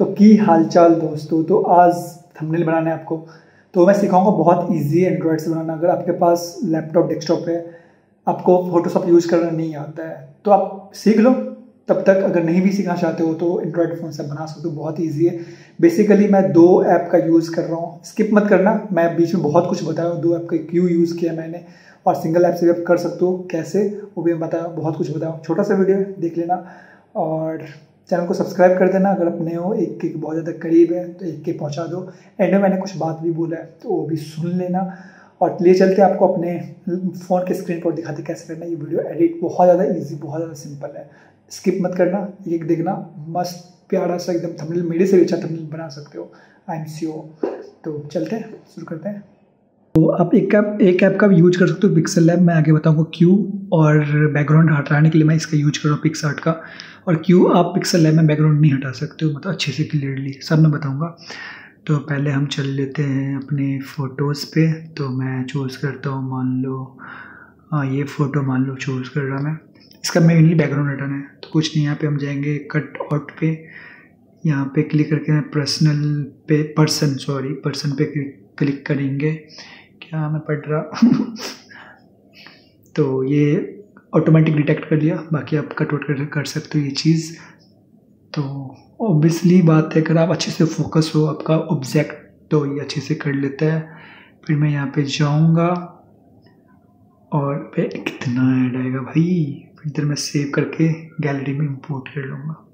तो की हालचाल दोस्तों? तो आज थंबनेल बनाना है आपको। तो मैं सिखाऊँगा बहुत इजी है एंड्रॉयड से बनाना। अगर आपके पास लैपटॉप डेस्कटॉप है, आपको फोटोशॉप यूज़ करना नहीं आता है तो आप सीख लो। तब तक अगर नहीं भी सीखना चाहते हो तो एंड्रॉयड फ़ोन से बना सकते हो। बहुत ईजी है। बेसिकली मैं दो ऐप का यूज़ कर रहा हूँ। स्किप मत करना। मैं बीच में बहुत कुछ बताया हूँ। दो ऐप का क्यों यूज़ किया मैंने और सिंगल ऐप से भी आप कर सकते हो। कैसे? वो भी मैं बताया बहुत कुछ बताया छोटा सा वीडियो देख लेना। और चैनल को सब्सक्राइब कर देना। अगर अपने हो एक के बहुत ज़्यादा करीब है तो एक के पहुँचा दो। एंड में मैंने कुछ बात भी बोला है तो वो भी सुन लेना। और ले चलते आपको अपने फ़ोन के स्क्रीन पर दिखाते कैसे करना ये वीडियो एडिट बहुत ज़्यादा ईजी बहुत ज़्यादा सिंपल है। स्किप मत करना। एक देखना, मस्त प्यारा सा एकदम थंबनेल मेरे से भी अच्छा थंबनेल बना सकते हो। आई एम सी तो चलते हैं, शुरू करते हैं। तो आप एक ऐप एक ऐप का भी यूज़ कर सकते हो पिक्सल लैब मैं आगे बताऊँगा क्यू और बैकग्राउंड हटाने के लिए मैं इसका यूज़ कर रहा हूँ पिक्स का। और क्यू आप पिक्सल लैब में बैकग्राउंड नहीं हटा सकते हो मतलब अच्छे से क्लियरली सब मैं बताऊँगा। तो पहले हम चल लेते हैं अपने फ़ोटोज़ पे। तो मैं चूज़ करता हूँ, मान लो हाँ ये फ़ोटो मान लो चूज़ कर रहा मैं। इसका मेनली बैकग्राउंड हटाना है। तो कुछ नहीं, यहाँ पे हम जाएँगे कट आउट पे। यहाँ पे क्लिक करके पर्सनल पे पर्सन सॉरी पर्सन पे क्लिक करेंगे। क्या मैं पढ़ रहा तो ये ऑटोमेटिक डिटेक्ट कर लिया बाकी आप कट आउट कर, कर सकते हो ये चीज़। तो ऑब्वियसली बात है अगर आप अच्छे से फोकस हो आपका ऑब्जेक्ट तो ये अच्छे से कर लेता है। फिर मैं यहाँ पे जाऊँगा और पे कितना ऐड आएगा भाई? फिर इधर मैं सेव करके गैलरी में इंपोर्ट कर लूँगा।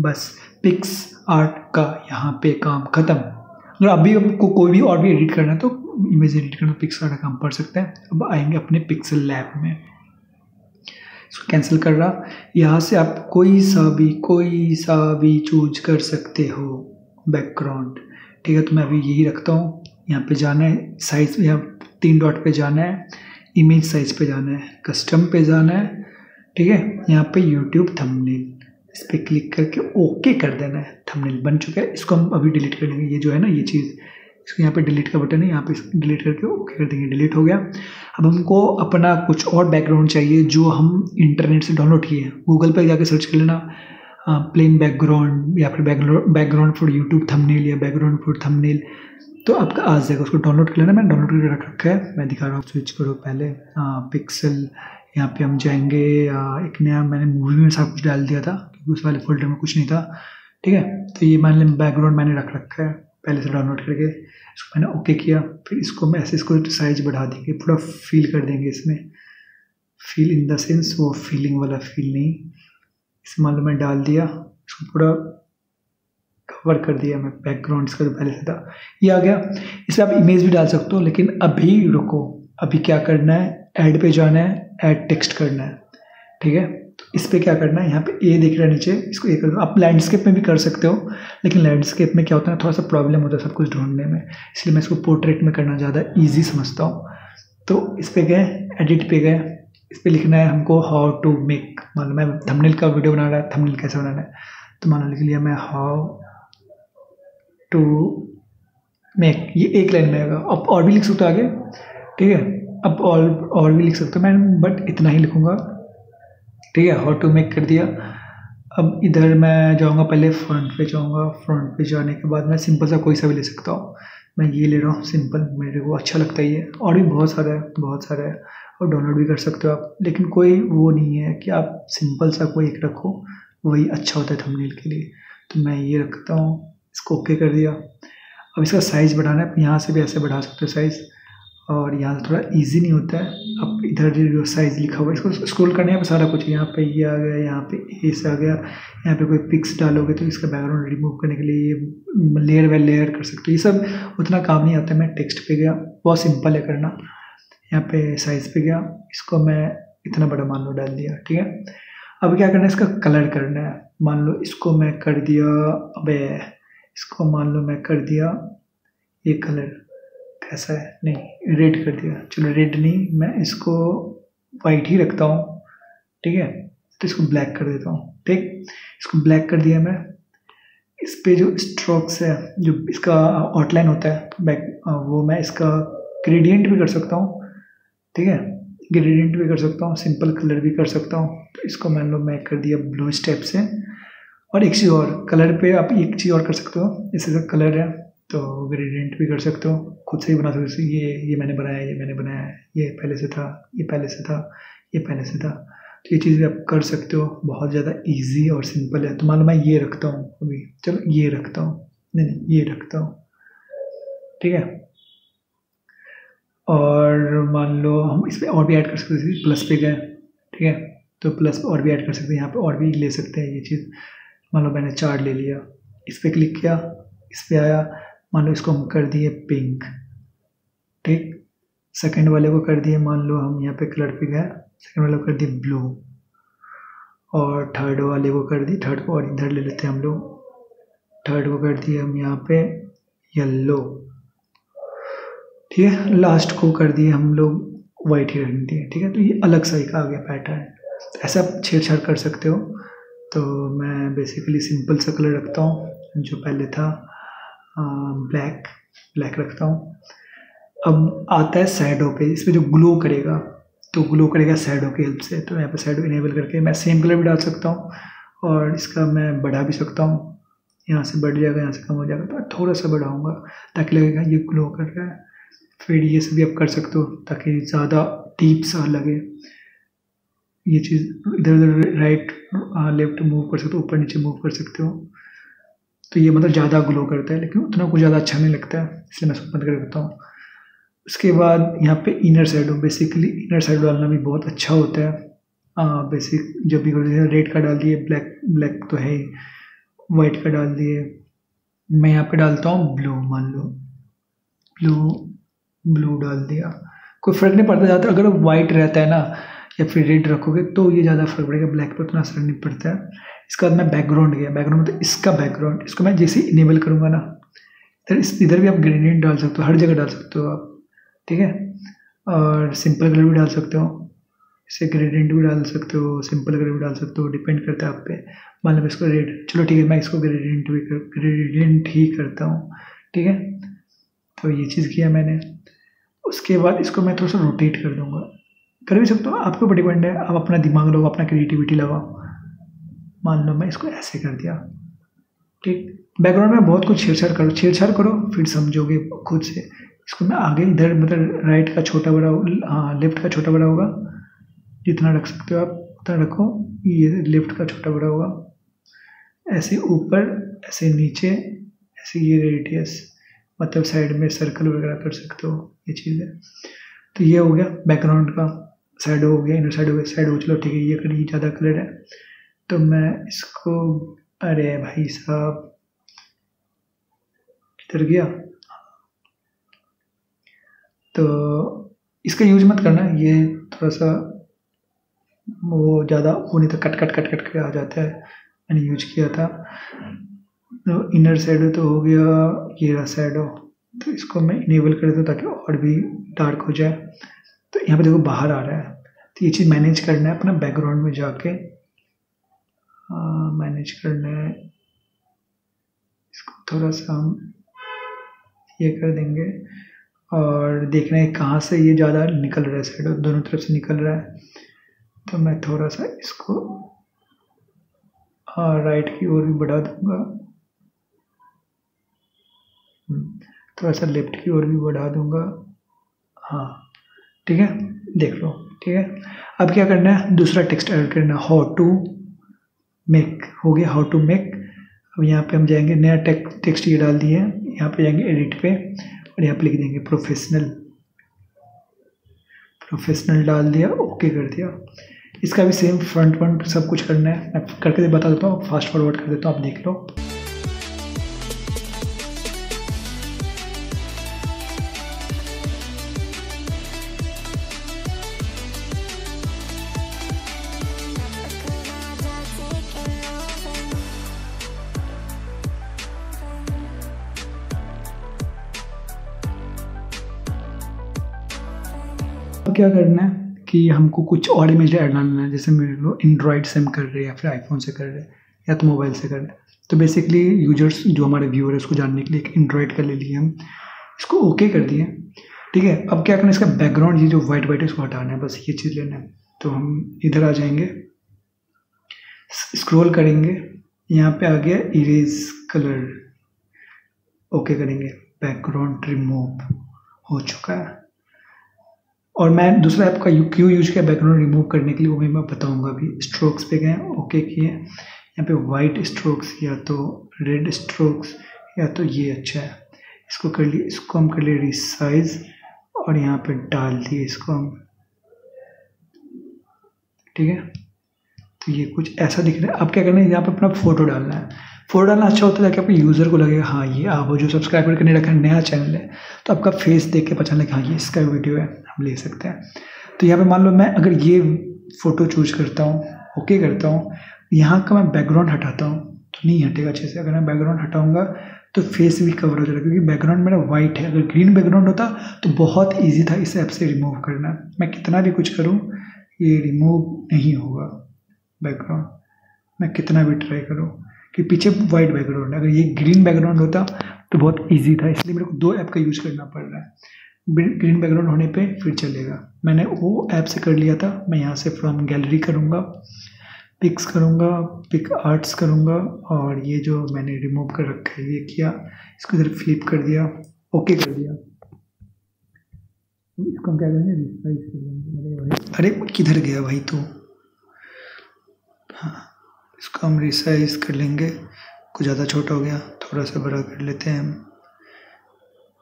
बस पिक्स आर्ट का यहाँ पे काम ख़त्म। अगर अभी आपको कोई भी और भी एडिट करना है तो इमेज एडिट करना पिक्सल का काम पड़ सकता है। अब आएँगे अपने पिक्सल लैब में। इसको कैंसिल कर रहा। यहाँ से आप कोई सा भी, कोई सा भी चूज़ कर सकते हो बैकग्राउंड ठीक है तो मैं अभी यही रखता हूँ। यहाँ पे जाना है साइज़ यहाँ तीन डॉट पे जाना है। इमेज साइज़ पे जाना है कस्टम पे जाना है। ठीक है, यहाँ पे यूट्यूब थंबनेल इस पर क्लिक करके ओके कर देना है। थंबनेल बन चुका है। इसको हम अभी डिलीट कर देंगे। ये जो है ना, ये चीज़ इसको यहाँ पे डिलीट का बटन है यहाँ पे डिलीट करके ओके कर देंगे डिलीट हो गया। अब हमको अपना कुछ और बैकग्राउंड चाहिए जो हम इंटरनेट से डाउनलोड किए हैं। गूगल पर जाके सर्च कर लेना प्लेन बैकग्राउंड या फिर बैकग्राउंड फॉर यूट्यूब थंबनेल या बैकग्राउंड फॉर थंबनेल तो आपका आ जाएगा उसको डाउनलोड कर लेना। मैंने डाउनलोड करके रख रखा है। मैं दिखा रहा हूँ स्विच करो पहले। आ, पिक्सल यहाँ पे हम जाएँगे आ, एक नया मैंने मूवी में सब कुछ डाल दिया था क्योंकि उस वाले फोल्डर में कुछ नहीं था। ठीक है? तो ये मान लें बैकग्राउंड मैंने रख रखा है। पहले से डाउनलोड करके इसको मैंने ओके किया, फिर इसको मैं ऐसे इसको साइज़ बढ़ा देंगे, पूरा फील कर देंगे इसमें। फील इन द सेंस वो फीलिंग वाला फील नहीं। इस मान लो मैं डाल दिया, इसको पूरा कवर कर दिया मैं बैकग्राउंड इसका जो पहले से था। ये आ गया। इसमें आप इमेज भी डाल सकते हो, लेकिन अभी रुको। अभी क्या करना है? ऐड पे जाना है ऐड टेक्स्ट करना है। ठीक है? इस पर क्या करना है? यहाँ पे ए दिख रहा है नीचे, इसको ए कर दो। आप लैंडस्केप में भी कर सकते हो, लेकिन लैंडस्केप में क्या होता है थोड़ा सा प्रॉब्लम होता है सब कुछ ढूँढने में। इसलिए मैं इसको पोर्ट्रेट में करना ज़्यादा ईजी समझता हूँ। तो इस पर गए एडिट पे गए। इस पर लिखना है हमको हाउ टू मेक मान लो मैं थंबनेल का वीडियो बना रहा है थंबनेल कैसे बनाना है? तो मान लिख लिया मैं हाउ टू मेक ये एक लाइन में आएगा। अब और भी लिख सकते हो आगे। ठीक है? अब और और भी लिख सकते हो मैं बट इतना ही लिखूँगा। ठीक है हाउ टू मेक कर दिया। अब इधर मैं जाऊँगा, पहले फ्रंट पे जाऊँगा। फ्रंट पे जाने के बाद मैं सिंपल सा कोई सा भी ले सकता हूँ। मैं ये ले रहा हूँ सिंपल मेरे को अच्छा लगता ही है और भी बहुत सारा है, बहुत सारा है। और डाउनलोड भी कर सकते हो आप। लेकिन कोई वो नहीं है कि आप सिंपल सा कोई एक रखो, वही अच्छा होता है थंबनेल के लिए। तो मैं ये रखता हूँ, इसको ओके कर दिया। अब इसका साइज़ बढ़ाना है यहाँ से भी ऐसे बढ़ा सकते हो साइज़ और यहाँ थोड़ा इजी नहीं होता है। अब इधर जो साइज़ लिखा हुआ है, इसको स्क्रॉल करने में सारा कुछ यहाँ पे ये आ गया, यहाँ पे एस आ गया, यहाँ पे कोई पिक्स डालोगे तो इसका बैकग्राउंड रिमूव करने के लिए ये लेयर बाय लेयर कर सकते हो। ये सब उतना काम नहीं आता। मैं टेक्स्ट पे गया, बहुत सिंपल है करना। यहाँ पे साइज़ पे गया, इसको मैं इतना बड़ा मान लो डाल दिया, ठीक है? अब क्या करना है, इसका कलर करना है। मान लो इसको मैं कर दिया, अब, इसको मान लो मैं कर दिया ये कलर कैसा है नहीं रेड कर दिया। चलो रेड नहीं, मैं इसको वाइट ही रखता हूँ, ठीक है? तो इसको ब्लैक कर देता हूँ, ठीक? इसको ब्लैक कर दिया मैं। इस पर जो स्ट्रोक्स है, जो इसका आउटलाइन होता है बैक वो मैं इसका ग्रेडियंट भी कर सकता हूँ, ठीक है? ग्रेडियंट भी कर सकता हूँ सिंपल कलर भी कर सकता हूँ। तो इसको मान लो मैं कर दिया ब्लू स्टेप से। और एक चीज़ और कलर पे आप एक चीज़ और कर सकते हो, जैसे कलर है तो ग्रेडियंट भी कर सकते हो। खुद से ही बना सकते ये ये मैंने बनाया, ये मैंने बनाया, ये पहले से था, ये पहले से था, ये पहले से था। तो ये चीज़ भी आप कर सकते हो, बहुत ज़्यादा इजी और सिंपल है। तो मान लो मैं ये रखता हूँ अभी, चलो ये रखता हूँ, नहीं नहीं, ये रखता हूँ, ठीक है? और मान लो हम इस पर और भी ऐड कर सकते हैं प्लस पे गए, ठीक है? तो प्लस और भी ऐड कर सकते हैं, यहाँ पे और भी ले सकते हैं ये चीज़। मान लो मैंने चार्ट ले लिया, इस पर क्लिक किया, इस पर आया मान लो इसको हम कर दिए पिंक ठीक? सेकंड वाले को कर दिए मान लो हम यहाँ पे कलर पे गए सेकंड वाले को कर दिए ब्लू और थर्ड वाले को कर दी थर्ड को और इधर ले लेते हैं हम लोग थर्ड को कर दिए हम यहाँ पे येल्लो ठीक है? लास्ट को कर दिए हम लोग वाइट ही रख दिए, ठीक है? तो ये अलग सा एक आ गया पैटर्न ऐसा आप छेड़छाड़ कर सकते हो। तो मैं बेसिकली सिंपल सा कलर रखता हूँ, जो पहले था। ब्लैक ब्लैक रखता हूँ। अब आता है सैडो पे, इसमें जो ग्लो करेगा तो ग्लो करेगा सैडो की हेल्प से। तो यहाँ पे सैडो इनेबल करके मैं सेम कलर भी डाल सकता हूँ और इसका मैं बढ़ा भी सकता हूँ। यहाँ से बढ़ जाएगा, यहाँ से कम हो जाएगा तो थोड़ा सा बढ़ाऊँगा ताकि लगेगा ये ग्लो कर रहा है। फिर ये सब भी आप कर सकते हो ताकि ज़्यादा डीप सा लगे। ये चीज़ इधर उधर राइट लेफ़्ट मूव कर सकते हो, ऊपर नीचे मूव कर सकते हो। तो ये मतलब ज़्यादा ग्लो करता है, लेकिन उतना कुछ ज़्यादा अच्छा नहीं लगता है, इसलिए मैं इसको बंद कर देता हूँ। उसके बाद यहाँ पे inner side basically inner side डालना भी बहुत अच्छा होता है। बेसिक जब भी रेड का डाल दिए ब्लैक ब्लैक तो है ही। वाइट का डाल दिए। मैं यहाँ पे डालता हूँ ब्लू मान लो। ब्लू ब्लू डाल दिया। कोई फ़र्क नहीं पड़ता ज़्यादा अगर वाइट रहता है ना, या फिर रेड रखोगे तो ये ज़्यादा फ़र्क पड़ेगा। ब्लैक पर उतना असर नहीं पड़ता है। इसके बाद मैं बैकग्राउंड गया। बैकग्राउंड मतलब इसका बैकग्राउंड इसको मैं जैसे इनेबल करूँगा ना, इधर इस, इधर भी आप ग्रेडियंट डाल सकते हो, हर जगह डाल सकते हो आप, ठीक है? और सिंपल कलर भी डाल सकते हो, इसे ग्रेडियंट भी डाल सकते हो सिंपल कलर भी डाल सकते हो डिपेंड करता है आप पे। मान लो इसको रेड चलो ठीक है, मैं इसको ग्रेडियंट भी कर ग्रेडियंट ही करता हूँ, ठीक है? तो ये चीज़ किया मैंने। उसके बाद इसको मैं थोड़ा सा रोटेट कर दूँगा। कर भी सकता हूँ, आपको डिपेंड है, आप अपना दिमाग लगाओ, अपना क्रिएटिविटी लगाओ। मान लो मैं इसको ऐसे कर दिया। ठीक? बैकग्राउंड में बहुत कुछ छेड़छाड़ करो छेड़छाड़ करो, फिर समझोगे खुद से। इसको मैं आगे इधर मतलब राइट का छोटा बड़ा हाँ लेफ़्ट का छोटा बड़ा होगा। जितना रख सकते हो आप, उतना रखो। ये लेफ़्ट का छोटा बड़ा होगा। ऐसे ऊपर, ऐसे नीचे, ऐसे ये रेडियस मतलब साइड में सर्कल वगैरह कर सकते हो, ये चीज़। है तो ये हो गया बैकग्राउंड का। साइड हो गया इनर साइड हो गया। साइड हो, चलो ठीक है, ये ज़्यादा कलर है। तो मैं इसको, अरे भाई साहब, किधर गया? तो इसका यूज़ मत करना, ये थोड़ा सा वो ज़्यादा वो नहीं तो कट कट कट कट के आ जाता है, मैंने यूज़ किया था। तो इनर साइड तो हो गया ये साइड हो तो इसको मैं इनेबल कर देता ताकि और भी डार्क हो जाए। तो यहाँ पे देखो बाहर आ रहा है तो ये चीज़ मैनेज करना है अपना बैकग्राउंड में जाके। मैनेज करना है। इसको थोड़ा सा हम ये कर देंगे। और देखना है कहाँ से ये ज़्यादा निकल रहा है साइड दोनों तरफ़ से निकल रहा है। तो मैं थोड़ा सा इसको राइट की ओर भी बढ़ा दूँगा। हम्म, थोड़ा सा लेफ़्ट की ओर भी बढ़ा दूँगा। हाँ ठीक है? देख लो ठीक है? अब क्या करना है? दूसरा टेक्स्ट ऐड करना है। हाउ टू मेक हो गया हाउ टू मेक अब यहाँ पे हम जाएँगे, नया टेक टेक्स्ट ये डाल दिए यहाँ पे जाएँगे एडिट पे और यहाँ पे लिख देंगे प्रोफेशनल प्रोफेशनल डाल दिया ओके कर दिया। इसका भी सेम फ्रंट वंट सब कुछ करना है। मैं करके बता देता हूँ फास्ट फॉरवर्ड कर देता हूँ, आप देख लो। क्या करना है कि हमको कुछ और इमेज ऐड डालना है? जैसे मेरे लोग एंड्रॉयड से हम कर रहे हैं या फिर आईफोन से कर रहे हैं या तो मोबाइल से कर रहे हैं। तो बेसिकली यूज़र्स जो हमारे व्यूअर है, उसको जानने के लिए एक एंड्रॉयड का ले लिए हम। इसको ओके कर दिए। ठीक है? अब क्या करना है? इसका बैकग्राउंड ये जो वाइट वाइट है उसको हटाना है। बस ये चीज़ लेना है। तो हम इधर आ जाएँगे। स्क्रॉल करेंगे। यहाँ पे आ गया इरेज कलर ओके करेंगे। बैकग्राउंड रिमूव हो चुका है। और मैं दूसरा ऐप का क्यों यूज़ किया बैकग्राउंड रिमूव करने के लिए, वो भी मैं बताऊँगा अभी। स्ट्रोक्स पे गए ओके किए। यहाँ पे वाइट स्ट्रोक्स या तो रेड स्ट्रोक्स या तो ये अच्छा है। इसको कर लिए, इसको हम कर लिए रिसाइज और यहाँ पे डाल दिए इसको हम। ठीक है? तो ये कुछ ऐसा दिख रहा है। अब क्या करना है? यहाँ पे अपना फ़ोटो डालना है। फ़ोटो डालना अच्छा होता है कि आपके यूज़र को लगेगा हाँ ये आप जो सब्सक्राइबर करने रखा है, नया चैनल है तो आपका फेस देख के पहचान लगे हाँ ये इसका वीडियो है, हम ले सकते हैं। तो यहाँ पे मान लो मैं अगर ये फ़ोटो चूज़ करता हूँ ओके करता हूँ, यहाँ का मैं बैकग्राउंड हटाता हूँ तो नहीं हटेगा अच्छे से। अगर मैं बैकग्राउंड हटाऊँगा तो फेस भी कवर हो जाएगा, क्योंकि बैकग्राउंड मेरा वाइट है। अगर ग्रीन बैकग्राउंड होता तो बहुत ईजी था इस ऐप से रिमूव करना। मैं कितना भी कुछ करूँ, ये रिमूव नहीं होगा बैकग्राउंड मैं कितना भी ट्राई करूँ कि पीछे वाइट बैकग्राउंड है। अगर ये ग्रीन बैकग्राउंड होता तो बहुत ईजी था, इसलिए मेरे को दो ऐप का यूज़ करना पड़ रहा है। ग्रीन बैकग्राउंड होने पे फिर चलेगा। मैंने वो ऐप से कर लिया था, मैं यहाँ से फ्रॉम गैलरी करूँगा पिक्स करूँगा पिक आर्ट्स करूँगा, और ये जो मैंने रिमूव कर रखा है, ये किया, इसको इधर फ्लिप कर दिया ओके कर दिया। इसको हम क्या करेंगे? रिसाइज कर लेंगे अरे किधर गया भाई तू? हाँ। इसको हम रिसाइज कर लेंगे। कुछ ज़्यादा छोटा हो गया, थोड़ा सा बड़ा कर लेते हैं हम।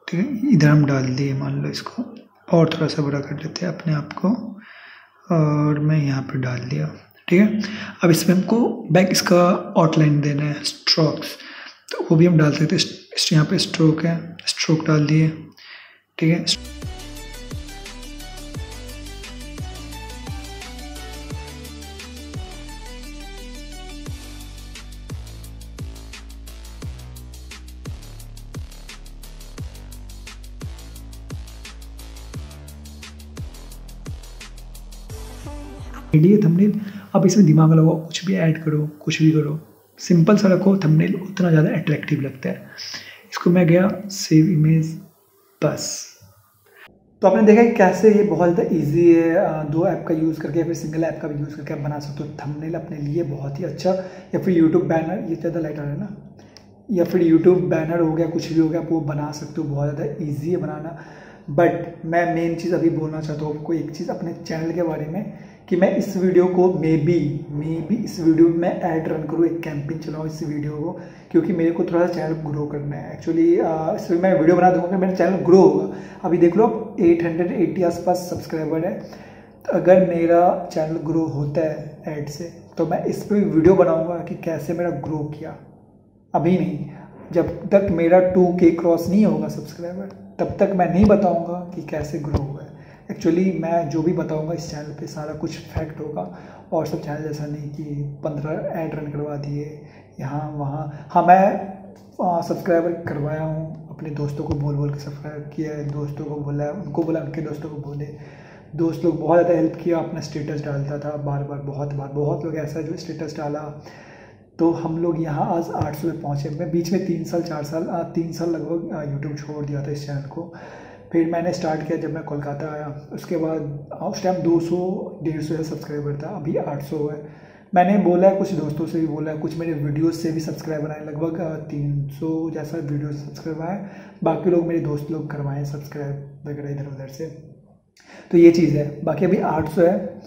ठीक है इधर हम डाल दिए, मान लो इसको। और थोड़ा सा बड़ा कर लेते हैं अपने आप को। और मैं यहाँ पर डाल दिया। ठीक है? अब इसमें हमको बैक इसका आउटलाइन देना है स्ट्रोक्स तो वो भी हम डाल सकते हैं। यहाँ पे स्ट्रोक है। स्ट्रोक डाल दिए। ठीक है? आइडिया थंबनेल अब इसमें दिमाग लगाओ, कुछ भी ऐड करो, कुछ भी करो। सिंपल सा रखो थंबनेल उतना ज़्यादा अट्रैक्टिव लगता है। इसको मैं गया सेव इमेज बस। तो आपने देखा कि कैसे ये बहुत ज़्यादा ईजी है दो ऐप का यूज़ करके या फिर सिंगल ऐप का भी यूज़ करके आप बना सकते हो। थंबनेल अपने लिए बहुत ही अच्छा या फिर यूट्यूब बैनर ये ज़्यादा लाइट आ रहा है ना? या फिर यूट्यूब बैनर हो गया, कुछ भी हो गया, आप वो बना सकते हो, बहुत ज़्यादा ईजी है बनाना। बट मैं मेन चीज़ अभी बोलना चाहता हूँ आपको, एक चीज़ अपने चैनल के बारे में कि मैं इस वीडियो को मे बी मे बी इस वीडियो में ऐड रन करूँ, एक कैंपेन चलाऊँ इस वीडियो को, क्योंकि मेरे को थोड़ा सा चैनल ग्रो करना है। एक्चुअली इसमें मैं वीडियो बना दूँगा कि मेरा चैनल ग्रो होगा। अभी देख लो अब एट हंड्रेड एट्टी आसपास सब्सक्राइबर है। तो अगर मेरा चैनल ग्रो होता है ऐड से तो मैं इस पर वीडियो बनाऊँगा कि कैसे मेरा ग्रो किया। अभी नहीं। जब तक मेरा टू के क्रॉस नहीं होगा सब्सक्राइबर तब तक मैं नहीं बताऊँगा कि कैसे ग्रो हुआ है एक्चुअली मैं जो भी बताऊँगा इस चैनल पे सारा कुछ फैक्ट होगा। और सब चैनल जैसा नहीं कि पंद्रह ऐड रन करवा दिए, यहाँ, वहाँ। हाँ मैं सब्सक्राइबर करवाया हूँ, अपने दोस्तों को बोल बोल के सब्सक्राइब किया है, दोस्तों को बोला उनको बोला, उनके दोस्तों को बोले। दोस्त लोग बहुत ज़्यादा हेल्प किया, अपना स्टेटस डालता था बार बार बहुत बार बहुत लोग ऐसा जो स्टेटस डाला। तो हम लोग यहाँ आज आठ सौ पहुँचे। मैं बीच में तीन साल, चार साल तीन साल लगभग यूट्यूब छोड़ दिया था इस चैनल को। फिर मैंने स्टार्ट किया जब मैं कोलकाता आया। उसके बाद उस टाइम दो सौ, डेढ़ सौ सब्सक्राइबर था। अभी आठ सौ है। मैंने बोला है, कुछ दोस्तों से भी बोला है, कुछ मेरे वीडियोस से भी सब्सक्राइबर आए। लगभग तीन सौ जैसा वीडियो सब्सक्राइब आए। बाकी लोग मेरे दोस्त लोग करवाएँ सब्सक्राइब वगैरह इधर उधर से। तो ये चीज़ है। बाकी अभी आठ सौ है।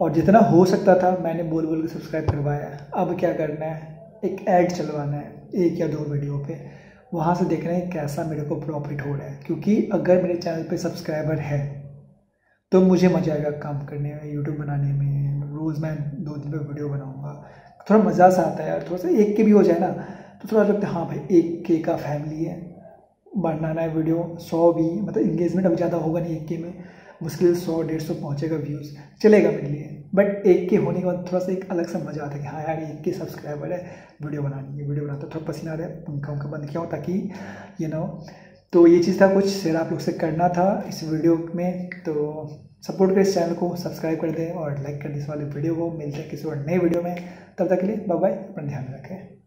और जितना हो सकता था, मैंने बोल बोल के सब्सक्राइब करवाया है। अब क्या करना है? एक ऐड चलवाना है, एक या दो वीडियो पे। वहाँ से देख रहे हैं कैसा मेरे को प्रॉफिट हो रहा है। क्योंकि अगर मेरे चैनल पे सब्सक्राइबर है तो मुझे मज़ा आएगा काम करने में यूट्यूब बनाने में। रोज़ मैं दो दिन में वीडियो बनाऊँगा। थोड़ा मज़ा सा आता है यार, थोड़ा सा एक के भी हो जाए ना तो थोड़ा लगता है हाँ भाई, एक के का फैमिली है। बनाना है वीडियो सौ भी मतलब इंगेजमेंट अभी ज़्यादा होगा नहीं एक के में, मुश्किल सौ डेढ़ सौ पहुँचेगा व्यूज़ चलेगा मेरे लिए। बट एक के होने के बाद थोड़ा सा एक अलग सा मज़ा आता है कि हाँ यार, एक के सब्सक्राइबर है, वीडियो बनानी है, वीडियो बनाता थोड़ा पसीना आ रहा है, पंखा उनका बंद किया हो ताकि ये ना तो ये चीज़ था कुछ शेयर आप लोग से करना था इस वीडियो में तो सपोर्ट करें इस चैनल को सब्सक्राइब कर दें और लाइक कर दें इस वाले वीडियो को, मिलते हैं किसी और नए वीडियो में, तब तक के लिए बाय बाय अपना ध्यान रखें।